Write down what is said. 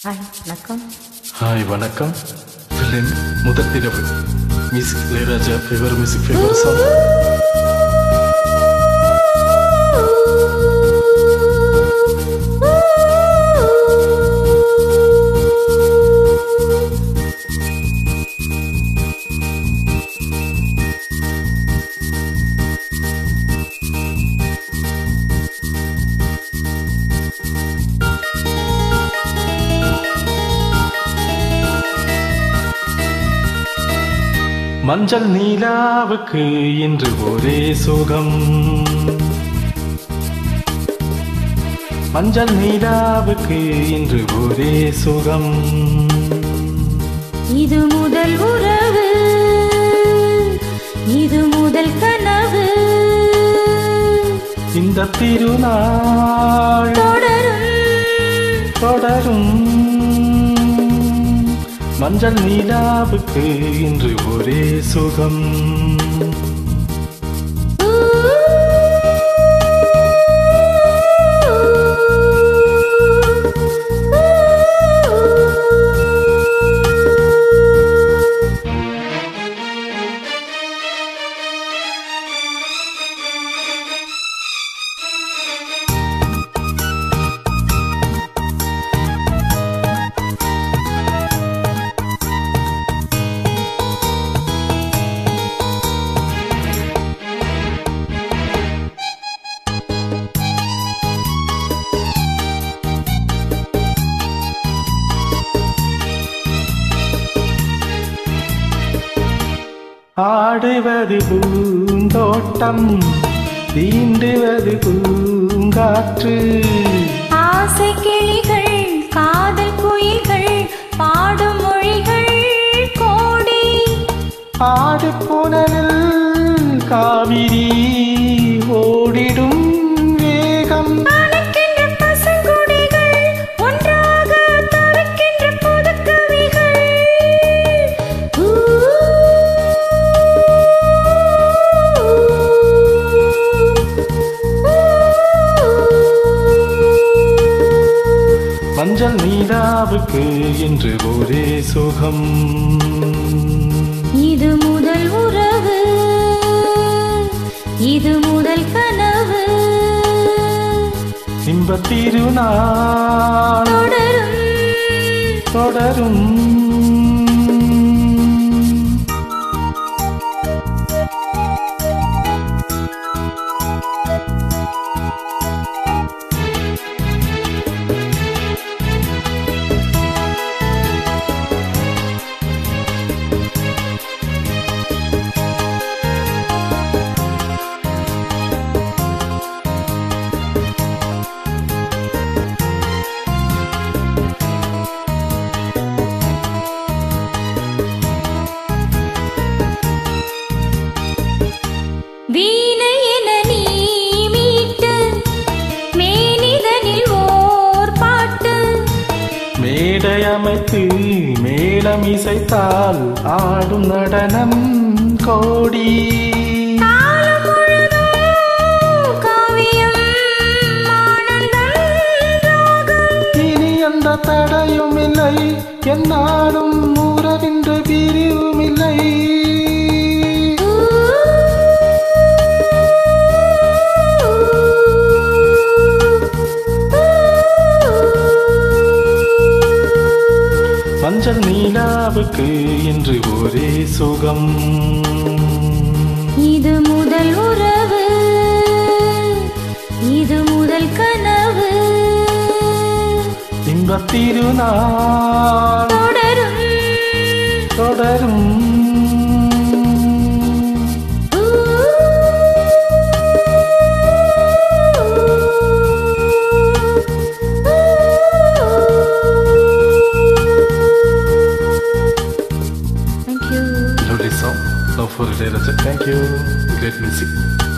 Hi வணக்கம் hi வணக்கம் film Mudhal Iravu music Ilaiyaraaja favour music favour song மஞ்சள் நீலாவுக்கு இன்று ஒரே சுகம். மஞ்சள் நீலாவுக்கு இன்று ஒரே சுகம். இது முதல் உறவு இது முதல் கனவு. இந்த திருநாள் தொடரும். தொடரும். மஞ்சள் நீலாவுக்கு இன்று ஒரே சுகம். ஆடுவது பூந்தோட்டம் தீண்டுவது பூங்காற்று. ஆசை கிளிகள் காதல் குயில்கள் பாடும் மொழிகள் கோடி. ஆடு புனலில் காவிரி. நீலாவுக்கு என்று ஒரே சுகம். இது முதல் உறவு இது முதல் கனவு. இன்பத் திருநாள் தொடரும். தொடரும். மேளம் இசைத்தால் ஆடும் நடனம் கோடி. இனி எந்த தடையும் இல்லை. என்னாலும் மஞ்சள் நீலாவுக்கு இன்று ஒரே சுகம். இது முதல் உறவு இது முதல் கனவு. இன்பத் திருநாள் தொடரும். தொடரும். love for the. That's it. Thank you. Great music.